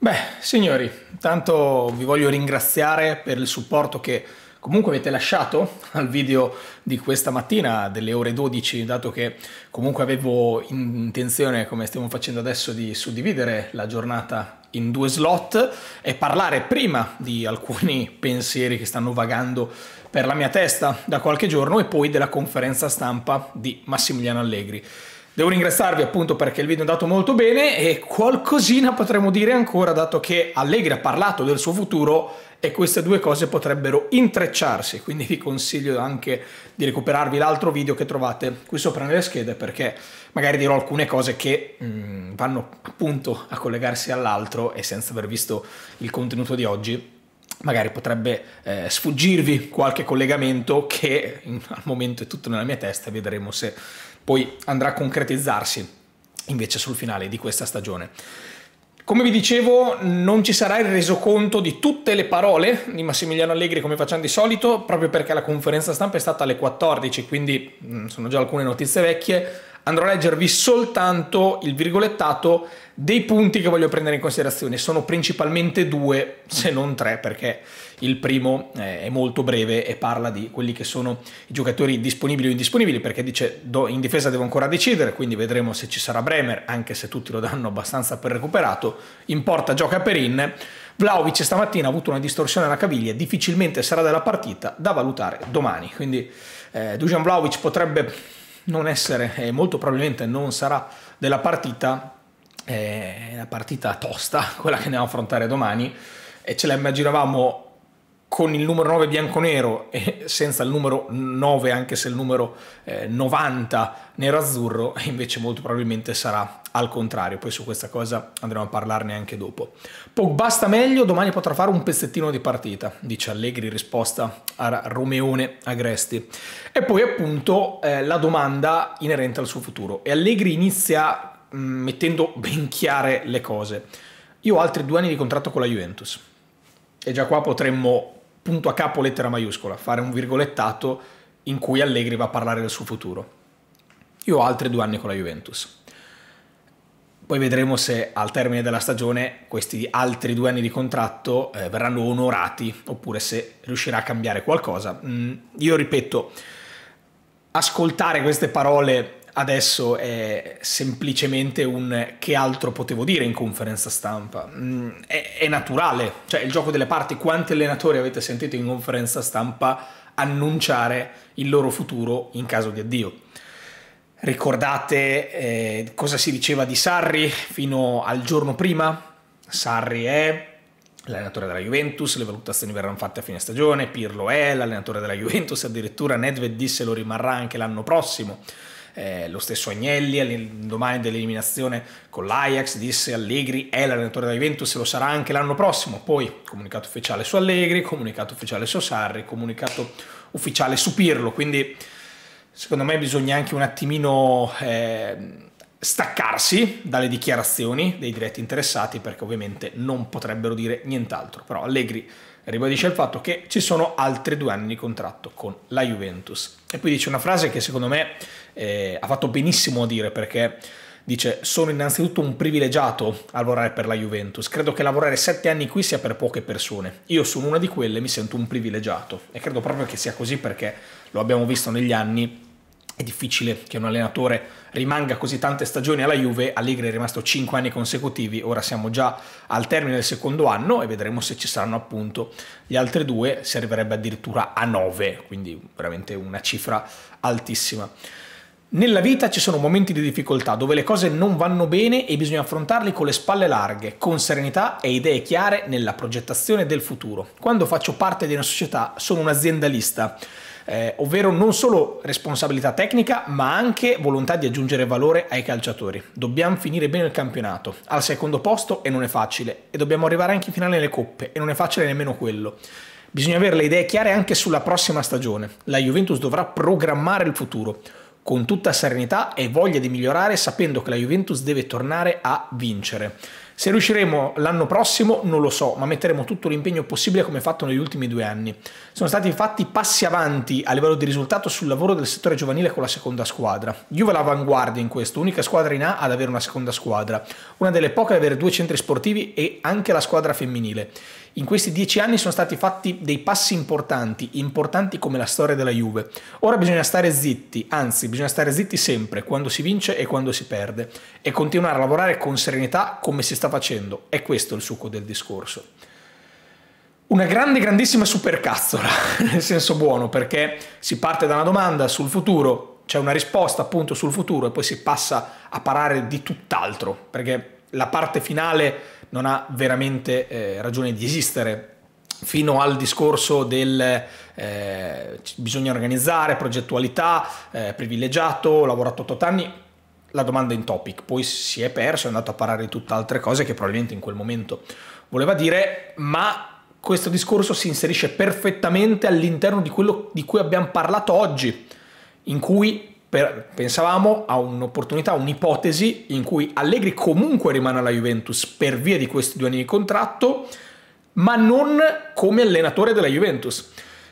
Beh, signori, tanto vi voglio ringraziare per il supporto che comunque avete lasciato al video di questa mattina delle ore 12, dato che comunque avevo intenzione, come stiamo facendo adesso, di suddividere la giornata in due slot e parlare prima di alcuni pensieri che stanno vagando per la mia testa da qualche giorno e poi della conferenza stampa di Massimiliano Allegri. Devo ringraziarvi appunto perché il video è andato molto bene e qualcosina potremmo dire ancora dato che Allegri ha parlato del suo futuro e queste due cose potrebbero intrecciarsi, quindi vi consiglio anche di recuperarvi l'altro video che trovate qui sopra nelle schede perché magari dirò alcune cose che mm, vanno appunto a collegarsi all'altro e senza aver visto il contenuto di oggi magari potrebbe eh, sfuggirvi qualche collegamento che al momento è tutto nella mia testa vedremo se poi andrà a concretizzarsi invece sul finale di questa stagione. Come vi dicevo, non ci sarà il resoconto di tutte le parole di Massimiliano Allegri come facciamo di solito, proprio perché la conferenza stampa è stata alle 14, quindi mm, sono già alcune notizie vecchie andrò a leggervi soltanto il virgolettato dei punti che voglio prendere in considerazione. Sono principalmente due, se non tre, perché il primo eh, è molto breve e parla di quelli che sono i giocatori disponibili o indisponibili, perché dice in difesa devo ancora decidere, quindi vedremo se ci sarà Bremer, anche se tutti lo danno abbastanza per recuperato. In porta gioca Perin. Vlaovic stamattina ha avuto una distorsione alla caviglia, difficilmente sarà della partita, da valutare domani. Quindi eh, Dujan Vlaovic potrebbe non essere, e molto probabilmente non sarà della partita, eh, la partita tosta, quella che andiamo a affrontare domani, e ce la immaginavamo con il numero 9 bianco-nero e senza il numero 9, anche se il numero eh, 90 nero-azzurro, invece molto probabilmente sarà al contrario. Poi su questa cosa andremo a parlarne anche dopo. Pogba sta meglio, domani potrà fare un pezzettino di partita, dice Allegri risposta a Romeone Agresti. E poi appunto eh, la domanda inerente al suo futuro. E Allegri inizia mh, mm, mettendo ben chiare le cose. Io ho altri due anni di contratto con la Juventus. E già qua potremmo punto a capo lettera maiuscola, fare un virgolettato in cui Allegri va a parlare del suo futuro. Io ho altri due anni con la Juventus. Poi vedremo se al termine della stagione questi altri due anni di contratto eh, verranno onorati oppure se riuscirà a cambiare qualcosa. Mm, io ripeto, ascoltare queste parole adesso è semplicemente un che altro potevo dire in conferenza stampa. Mm, è, è, naturale, cioè il gioco delle parti. Quanti allenatori avete sentito in conferenza stampa annunciare il loro futuro in caso di addio? Ricordate eh, cosa si diceva di Sarri fino al giorno prima? Sarri è l'allenatore della Juventus, le valutazioni verranno fatte a fine stagione, Pirlo è l'allenatore della Juventus, addirittura Nedved disse lo rimarrà anche l'anno prossimo eh, lo stesso Agnelli all'indomani dell'eliminazione con l'Ajax disse Allegri è l'allenatore della Juventus e lo sarà anche l'anno prossimo, poi comunicato ufficiale su Allegri, comunicato ufficiale su Sarri, comunicato ufficiale su Pirlo, quindi secondo me bisogna anche un attimino eh, staccarsi dalle dichiarazioni dei diretti interessati perché ovviamente non potrebbero dire nient'altro, però Allegri ribadisce il fatto che ci sono altri due anni di contratto con la Juventus. E poi dice una frase che secondo me eh, ha fatto benissimo a dire perché dice sono innanzitutto un privilegiato a lavorare per la Juventus, credo che lavorare sette anni qui sia per poche persone, io sono una di quelle mi sento un privilegiato e credo proprio che sia così perché lo abbiamo visto negli anni è difficile che un allenatore rimanga così tante stagioni alla Juve, Allegri è rimasto 5 anni consecutivi, ora siamo già al termine del secondo anno e vedremo se ci saranno appunto gli altri due, si arriverebbe addirittura a 9, quindi veramente una cifra altissima. Nella vita ci sono momenti di difficoltà dove le cose non vanno bene e bisogna affrontarli con le spalle larghe, con serenità e idee chiare nella progettazione del futuro. Quando faccio parte di una società sono un aziendalista eh, ovvero non solo responsabilità tecnica ma anche volontà di aggiungere valore ai calciatori. Dobbiamo finire bene il campionato, al secondo posto e non è facile, e dobbiamo arrivare anche in finale nelle coppe e non è facile nemmeno quello. Bisogna avere le idee chiare anche sulla prossima stagione. La Juventus dovrà programmare il futuro con tutta serenità e voglia di migliorare sapendo che la Juventus deve tornare a vincere. Se riusciremo l'anno prossimo non lo so, ma metteremo tutto l'impegno possibile come fatto negli ultimi due anni. Sono stati fatti passi avanti a livello di risultato sul lavoro del settore giovanile con la seconda squadra. Juve l'avanguardia in questo, unica squadra in A ad avere una seconda squadra, una delle poche ad avere due centri sportivi e anche la squadra femminile. In questi dieci anni sono stati fatti dei passi importanti, importanti come la storia della Juve. Ora bisogna stare zitti, anzi bisogna stare zitti sempre, quando si vince e quando si perde, e continuare a lavorare con serenità come si sta facendo. È questo il succo del discorso. Una grande, grandissima supercazzola, nel senso buono, perché si parte da una domanda sul futuro, c'è una risposta appunto sul futuro e poi si passa a parlare di tutt'altro, perché la parte finale non ha veramente eh, ragione di esistere. Fino al discorso del eh, bisogna organizzare, progettualità, eh, privilegiato, lavorato 8 anni, la domanda in topic, poi si è perso, è andato a parlare di tutt'altre cose che probabilmente in quel momento voleva dire, ma questo discorso si inserisce perfettamente all'interno di quello di cui abbiamo parlato oggi, in cui per, pensavamo a un'opportunità, un'ipotesi in cui Allegri comunque rimane alla Juventus per via di questi due anni di contratto, ma non come allenatore della Juventus.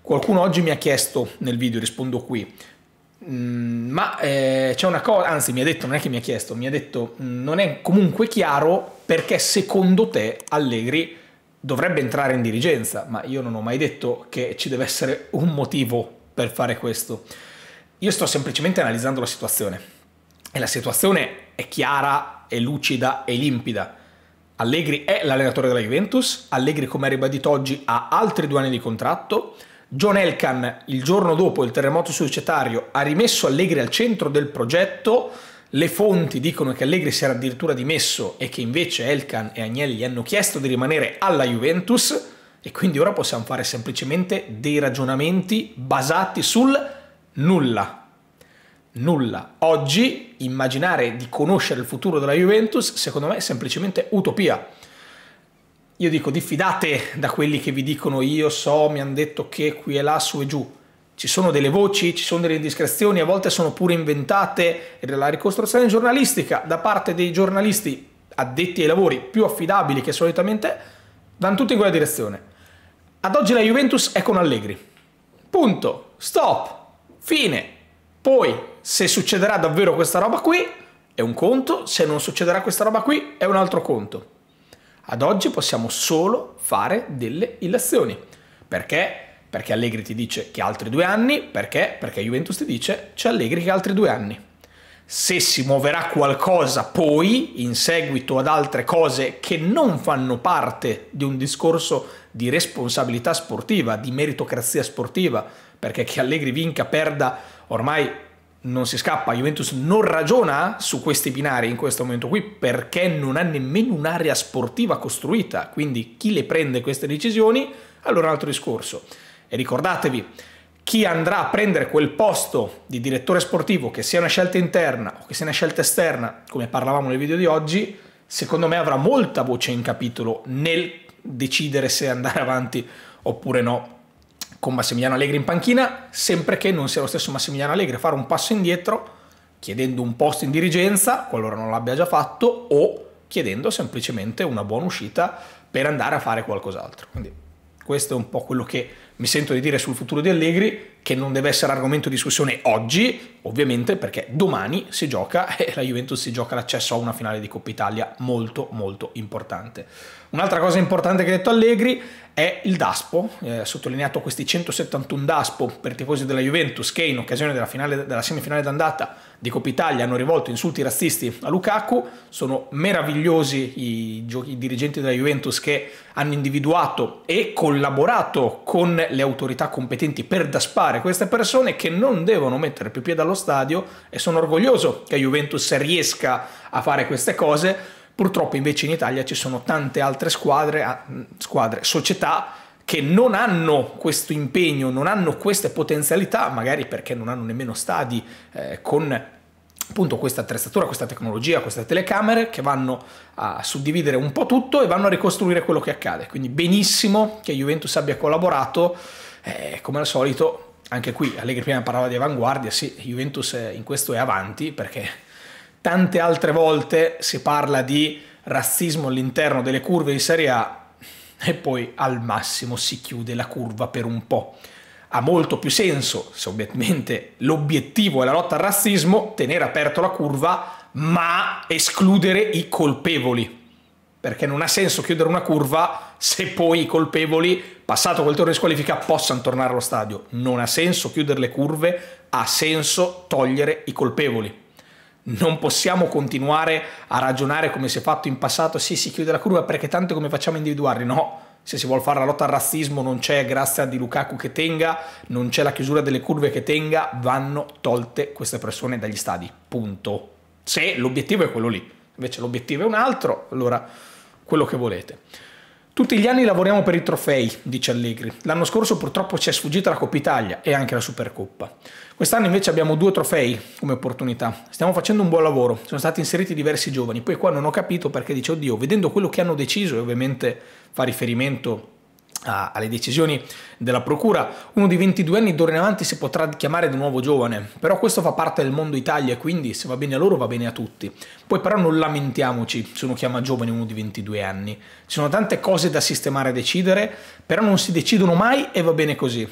Qualcuno oggi mi ha chiesto nel video, rispondo qui, mm, ma eh, c'è una cosa, anzi mi ha detto, non è che mi ha chiesto, mi ha detto mm, non è comunque chiaro perché secondo te Allegri dovrebbe entrare in dirigenza, ma io non ho mai detto che ci deve essere un motivo per fare questo. Io sto semplicemente analizzando la situazione. E la situazione è chiara, è lucida e limpida. Allegri è l'allenatore della Juventus, Allegri come ha ribadito oggi ha altri due anni di contratto, John Elkan il giorno dopo il terremoto societario ha rimesso Allegri al centro del progetto, le fonti dicono che Allegri si era addirittura dimesso e che invece Elkan e Agnelli gli hanno chiesto di rimanere alla Juventus. E quindi ora possiamo fare semplicemente dei ragionamenti basati sul nulla. Nulla. Oggi immaginare di conoscere il futuro della Juventus, secondo me, è semplicemente utopia. Io dico diffidate da quelli che vi dicono io so, mi hanno detto che qui e là, su e giù. Ci sono delle voci, ci sono delle indiscrezioni, a volte sono pure inventate. La ricostruzione giornalistica da parte dei giornalisti addetti ai lavori più affidabili che solitamente vanno tutti in quella direzione. Ad oggi la Juventus è con Allegri. Punto. Stop. Fine. Poi, se succederà davvero questa roba qui, è un conto, se non succederà questa roba qui, è un altro conto. Ad oggi possiamo solo fare delle illazioni. Perché? Perché Allegri ti dice che altri due anni, perché? Perché Juventus ti dice c'è Allegri che altri due anni. Se si muoverà qualcosa poi, in seguito ad altre cose che non fanno parte di un discorso di responsabilità sportiva, di meritocrazia sportiva, perché che Allegri vinca, perda, ormai non si scappa, Juventus non ragiona su questi binari in questo momento qui perché non ha nemmeno un'area sportiva costruita, quindi chi le prende queste decisioni, allora un altro discorso. E ricordatevi, chi andrà a prendere quel posto di direttore sportivo, che sia una scelta interna o che sia una scelta esterna, come parlavamo nel video di oggi, secondo me avrà molta voce in capitolo nel decidere se andare avanti oppure no con Massimiliano Allegri in panchina, sempre che non sia lo stesso Massimiliano Allegri a fare un passo indietro chiedendo un posto in dirigenza, qualora non l'abbia già fatto, o chiedendo semplicemente una buona uscita per andare a fare qualcos'altro. Quindi questo è un po' quello che mi sento di dire sul futuro di Allegri, che non deve essere argomento di discussione oggi, ovviamente, perché domani si gioca e la Juventus si gioca l'accesso a una finale di Coppa Italia molto molto importante. Un'altra cosa importante che ha detto Allegri è il DASPO, eh, sottolineato questi 171 DASPO per tifosi della Juventus che in occasione della, finale, della semifinale d'andata di Coppa Italia hanno rivolto insulti razzisti a Lukaku, sono meravigliosi i, i dirigenti della Juventus che hanno individuato e collaborato con le autorità competenti per daspare queste persone che non devono mettere più piede allo stadio e sono orgoglioso che Juventus riesca a fare queste cose Purtroppo invece in Italia ci sono tante altre squadre, squadre società che non hanno questo impegno, non hanno queste potenzialità, magari perché non hanno nemmeno stadi eh, con appunto questa attrezzatura, questa tecnologia, queste telecamere che vanno a suddividere un po' tutto e vanno a ricostruire quello che accade. Quindi benissimo che Juventus abbia collaborato, eh, come al solito, anche qui Allegri prima parlava di avanguardia, sì, Juventus in questo è avanti perché tante altre volte si parla di razzismo all'interno delle curve di Serie A e poi al massimo si chiude la curva per un po'. Ha molto più senso, se ovviamente l'obiettivo è la lotta al razzismo, tenere aperto la curva, ma escludere i colpevoli. Perché non ha senso chiudere una curva se poi i colpevoli, passato quel turno di squalifica, possano tornare allo stadio. Non ha senso chiudere le curve, ha senso togliere i colpevoli. Non possiamo continuare a ragionare come si è fatto in passato, sì si chiude la curva perché tanto come facciamo a individuarli? No, se si vuole fare la lotta al razzismo non c'è grazia di Lukaku che tenga, non c'è la chiusura delle curve che tenga, vanno tolte queste persone dagli stadi, punto. Se l'obiettivo è quello lì, invece l'obiettivo è un altro, allora quello che volete. Tutti gli anni lavoriamo per i trofei, dice Allegri. L'anno scorso purtroppo ci è sfuggita la Coppa Italia e anche la Supercoppa. Quest'anno invece abbiamo due trofei come opportunità. Stiamo facendo un buon lavoro, sono stati inseriti diversi giovani. Poi qua non ho capito perché dice, oddio, vedendo quello che hanno deciso e ovviamente fa riferimento alle decisioni della procura, uno di 22 anni d'ora in avanti si potrà chiamare di nuovo giovane, però questo fa parte del mondo Italia quindi se va bene a loro va bene a tutti. Poi però non lamentiamoci se uno chiama giovane uno di 22 anni, ci sono tante cose da sistemare e decidere, però non si decidono mai e va bene così.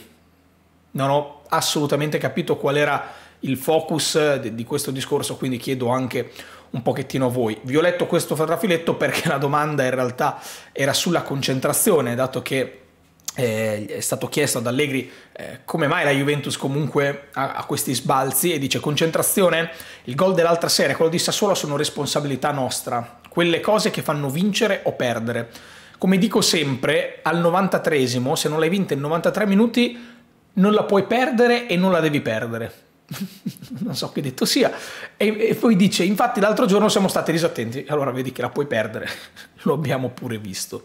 Non ho assolutamente capito qual era il focus di questo discorso, quindi chiedo anche un pochettino voi. Vi ho letto questo trafiletto perché la domanda in realtà era sulla concentrazione, dato che eh, è stato chiesto ad Allegri eh, come mai la Juventus comunque ha, ha, questi sbalzi e dice concentrazione, il gol dell'altra serie, quello di Sassuolo sono responsabilità nostra, quelle cose che fanno vincere o perdere. Come dico sempre, al 93esimo, se non l'hai vinta in 93 minuti, non la puoi perdere e non la devi perdere non so che detto sia, e, e, poi dice, infatti l'altro giorno siamo stati disattenti, allora vedi che la puoi perdere, lo abbiamo pure visto.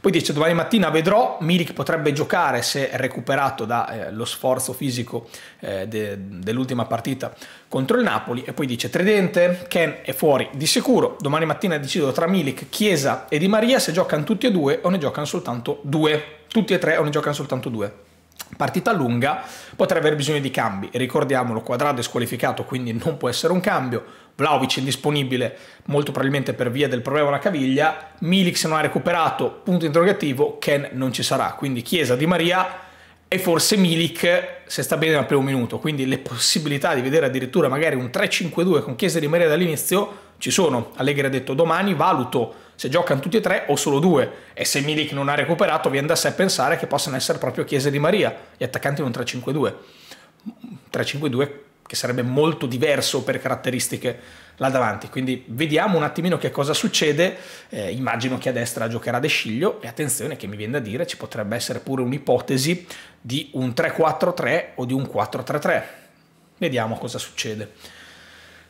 Poi dice, domani mattina vedrò, Milik potrebbe giocare se recuperato dallo eh, sforzo fisico eh, de, dell'ultima partita contro il Napoli, e poi dice, Tridente, Ken è fuori di sicuro, domani mattina decido tra Milik, Chiesa e Di Maria. Se giocano tutti e due o ne giocano soltanto due, tutti e tre o ne giocano soltanto due partita lunga potrebbe aver bisogno di cambi. Ricordiamolo, Quadrado è squalificato, quindi non può essere un cambio. Vlaovic indisponibile, molto probabilmente per via del problema alla caviglia. Milik se non ha recuperato, punto interrogativo, Ken non ci sarà. Quindi Chiesa di Maria e forse Milik se sta bene al primo minuto. Quindi le possibilità di vedere addirittura magari un 3-5-2 con Chiesa di Maria dall'inizio ci sono. Allegri ha detto domani valuto se giocano tutti e tre o solo due e se Milik non ha recuperato viene da sé pensare che possano essere proprio Chiesa di Maria, gli attaccanti in un 3-5-2. 3-5-2 che sarebbe molto diverso per caratteristiche là davanti. Quindi vediamo un attimino che cosa succede. Eh, immagino che a destra giocherà De Sciglio e attenzione che mi viene da dire ci potrebbe essere pure un'ipotesi di un 3-4-3 o di un 4-3-3. Vediamo cosa succede.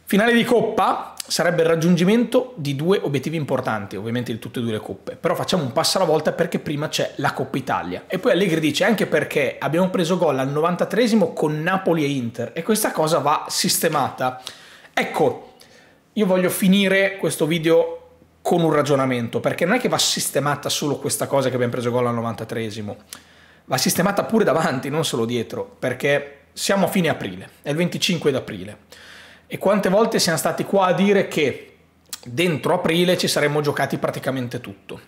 Finale di Coppa sarebbe il raggiungimento di due obiettivi importanti, ovviamente di tutte e due le coppe, però facciamo un passo alla volta perché prima c'è la Coppa Italia. E poi Allegri dice anche perché abbiamo preso gol al 93esimo con Napoli e Inter e questa cosa va sistemata. Ecco, io voglio finire questo video con un ragionamento, perché non è che va sistemata solo questa cosa che abbiamo preso gol al 93esimo, va sistemata pure davanti, non solo dietro, perché siamo a fine aprile, è il 25 d'aprile. E quante volte siamo stati qua a dire che dentro aprile ci saremmo giocati praticamente tutto.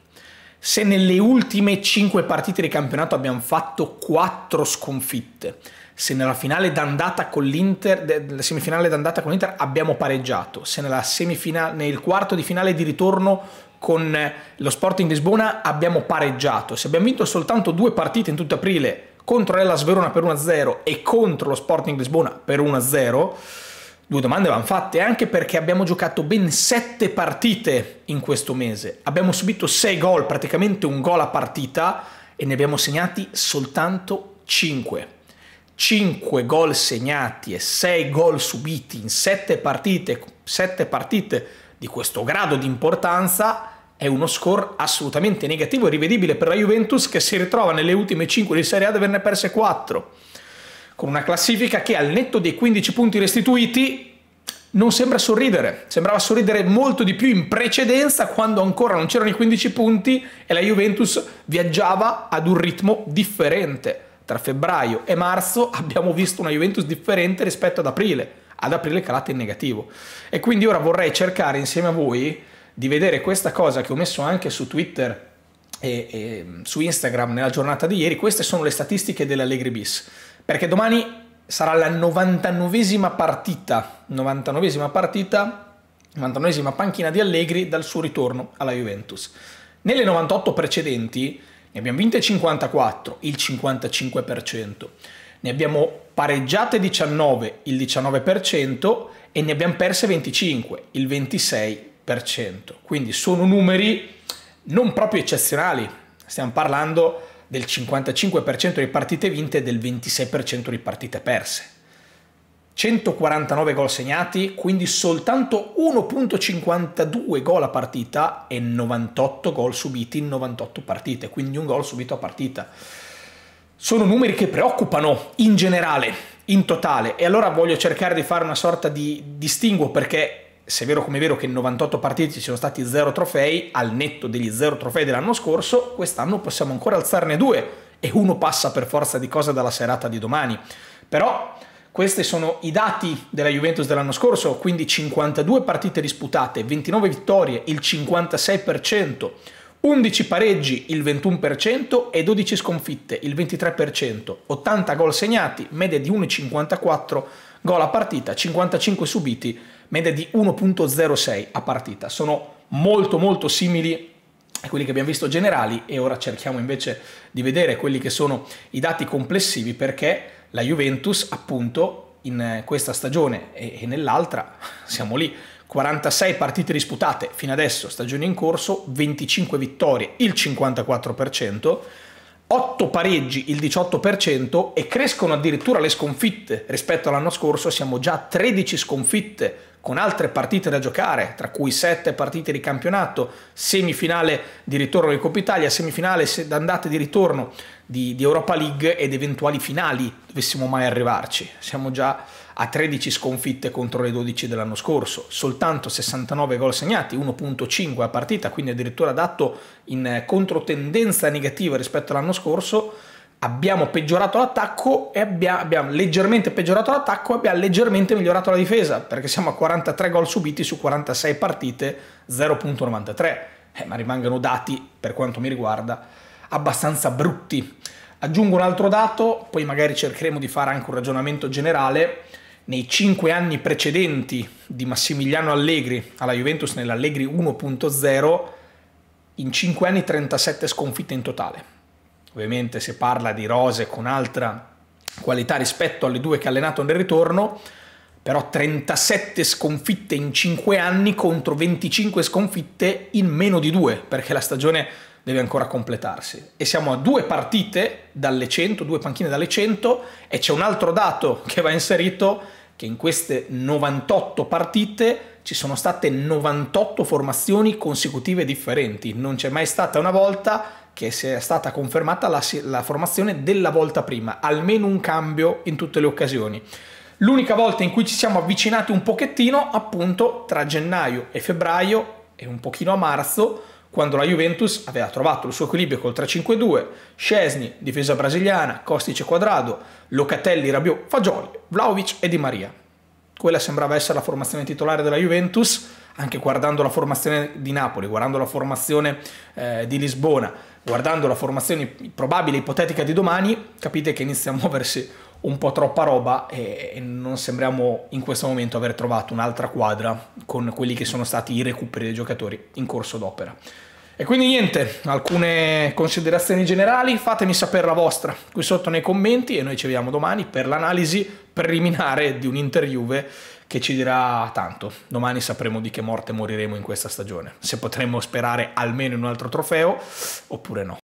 Se nelle ultime 5 partite di campionato abbiamo fatto 4 sconfitte, se nella finale d'andata con l'Inter, nella semifinale d'andata con l'Inter abbiamo pareggiato, se nel quarto di finale di ritorno con lo Sporting Lisbona abbiamo pareggiato, se abbiamo vinto soltanto due partite in tutto aprile contro l'Ellas Verona per 1-0 e contro lo Sporting Lisbona per 1-0, Due domande vanno fatte anche perché abbiamo giocato ben sette partite in questo mese. Abbiamo subito sei gol, praticamente un gol a partita e ne abbiamo segnati soltanto cinque. Cinque gol segnati e sei gol subiti in sette partite, sette partite di questo grado di importanza è uno score assolutamente negativo e rivedibile per la Juventus che si ritrova nelle ultime 5 di Serie A ad averne perse 4 con una classifica che al netto dei 15 punti restituiti non sembra sorridere, sembrava sorridere molto di più in precedenza quando ancora non c'erano i 15 punti e la Juventus viaggiava ad un ritmo differente. Tra febbraio e marzo abbiamo visto una Juventus differente rispetto ad aprile, ad aprile calata in negativo. E quindi ora vorrei cercare insieme a voi di vedere questa cosa che ho messo anche su Twitter e, e su Instagram nella giornata di ieri, queste sono le statistiche dell'Allegri Bis, perché domani sarà la 99esima partita, 99esima partita, 99esima panchina di Allegri dal suo ritorno alla Juventus. Nelle 98 precedenti ne abbiamo vinte 54, il 55%, ne abbiamo pareggiate 19, il 19% e ne abbiamo perse 25, il 26%. Quindi sono numeri non proprio eccezionali, stiamo parlando del 55% di partite vinte e del 26% di partite perse. 149 gol segnati, quindi soltanto 1.52 gol a partita e 98 gol subiti in 98 partite, quindi un gol subito a partita. Sono numeri che preoccupano in generale, in totale, e allora voglio cercare di fare una sorta di distinguo perché se è vero come è vero che in 98 partite ci sono stati 0 trofei, al netto degli 0 trofei dell'anno scorso, quest'anno possiamo ancora alzarne due e uno passa per forza di cose dalla serata di domani. Però questi sono i dati della Juventus dell'anno scorso, quindi 52 partite disputate, 29 vittorie, il 56%, 11 pareggi, il 21% e 12 sconfitte, il 23%, 80 gol segnati, media di 1,54 gol a partita, 55 subiti, media di 1.06 a partita. Sono molto molto simili a quelli che abbiamo visto generali e ora cerchiamo invece di vedere quelli che sono i dati complessivi perché la Juventus appunto in questa stagione e, nell'altra siamo lì 46 partite disputate fino adesso, stagione in corso, 25 vittorie, il 54%, 8 pareggi il 18% e crescono addirittura le sconfitte rispetto all'anno scorso, siamo già a 13 sconfitte con altre partite da giocare, tra cui 7 partite di campionato, semifinale di ritorno di Coppa Italia, semifinale d'andata di ritorno di, di Europa League ed eventuali finali, dovessimo mai arrivarci. Siamo già a 13 sconfitte contro le 12 dell'anno scorso, soltanto 69 gol segnati, 1.5 a partita, quindi addirittura dato in controtendenza negativa rispetto all'anno scorso. Abbiamo peggiorato l'attacco e abbiamo, abbiamo leggermente peggiorato l'attacco e abbiamo leggermente migliorato la difesa, perché siamo a 43 gol subiti su 46 partite, 0.93. Eh, ma rimangono dati, per quanto mi riguarda, abbastanza brutti. Aggiungo un altro dato, poi magari cercheremo di fare anche un ragionamento generale nei cinque anni precedenti di Massimiliano Allegri alla Juventus nell'Allegri 1.0, in cinque anni 37 sconfitte in totale. Ovviamente si parla di rose con altra qualità rispetto alle due che ha allenato nel ritorno, però 37 sconfitte in 5 anni contro 25 sconfitte in meno di due, perché la stagione deve ancora completarsi. E siamo a due partite dalle 100, due panchine dalle 100 e c'è un altro dato che va inserito che in queste 98 partite ci sono state 98 formazioni consecutive differenti. Non c'è mai stata una volta che sia stata confermata la, la formazione della volta prima, almeno un cambio in tutte le occasioni. L'unica volta in cui ci siamo avvicinati un pochettino, appunto, tra gennaio e febbraio e un pochino a marzo, quando la Juventus aveva trovato il suo equilibrio col 3-5-2, Scesni, difesa brasiliana, Kostic e Quadrado, Locatelli, Rabiot, Fagioli, Vlaovic e Di Maria. Quella sembrava essere la formazione titolare della Juventus, anche guardando la formazione di Napoli, guardando la formazione eh, di Lisbona, guardando la formazione probabile ipotetica di domani, capite che inizia a muoversi un po' troppa roba e, non sembriamo in questo momento aver trovato un'altra quadra con quelli che sono stati i recuperi dei giocatori in corso d'opera. E quindi niente, alcune considerazioni generali, fatemi sapere la vostra qui sotto nei commenti e noi ci vediamo domani per l'analisi preliminare di un Inter-Juve che ci dirà tanto. Domani sapremo di che morte moriremo in questa stagione, se potremo sperare almeno in un altro trofeo oppure no.